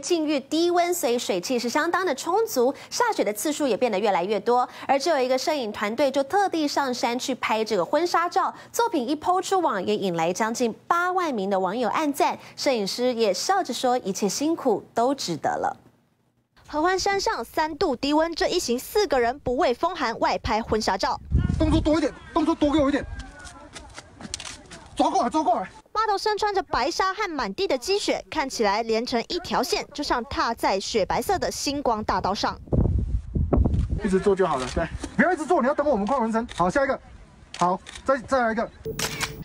境遇低温，所以水汽是相当的充足，下雪的次数也变得越来越多。而这有一个摄影团队就特地上山去拍这个婚纱照，作品一抛出网，也引来将近八万名的网友按赞。摄影师也笑着说：“一切辛苦都值得了。”合欢山上三度低温，这一行四个人不畏风寒外拍婚纱照。动作多一点，动作多给我一点，抓过来，抓过来。他都身穿着白纱和满地的积雪，看起来连成一条线，就像踏在雪白色的星光大道上。一直做就好了，对，不要一直做，你要等我们快完成。好，下一个，好，再再来一个。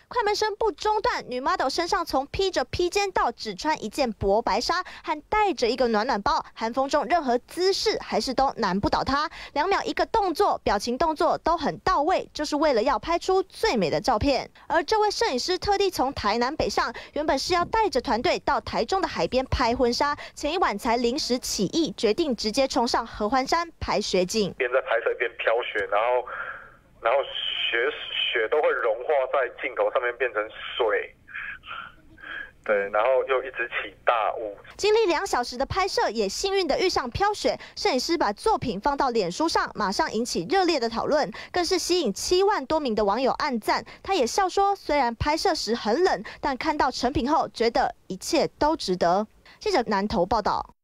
快门声不中断，女 model 身上从披着披肩到只穿一件薄白纱，还带着一个暖暖包，寒风中任何姿势还是都难不倒她。两秒一个动作，表情动作都很到位，就是为了要拍出最美的照片。而这位摄影师特地从台南北上，原本是要带着团队到台中的海边拍婚纱，前一晚才临时起意，决定直接冲上合欢山拍雪景。边在拍摄边飘雪，然后，然后雪。雪都会融化在镜头上面变成水，对，然后又一直起大雾。经历两小时的拍摄，也幸运的遇上飘雪。摄影师把作品放到脸书上，马上引起热烈的讨论，更是吸引七万多名的网友按赞。他也笑说，虽然拍摄时很冷，但看到成品后，觉得一切都值得。记者南投报道。